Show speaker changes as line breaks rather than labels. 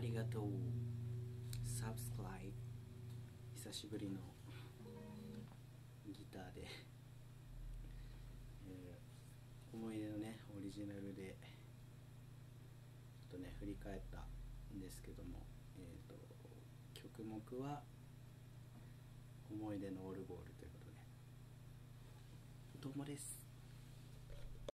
ありがとう。サブスクライ久しぶりのギターで、えー、思い出のねオリジナルで。ちょっとね振り返ったんですけども、えーと、と曲目は「思い出のオルゴール」ということで。どうもです。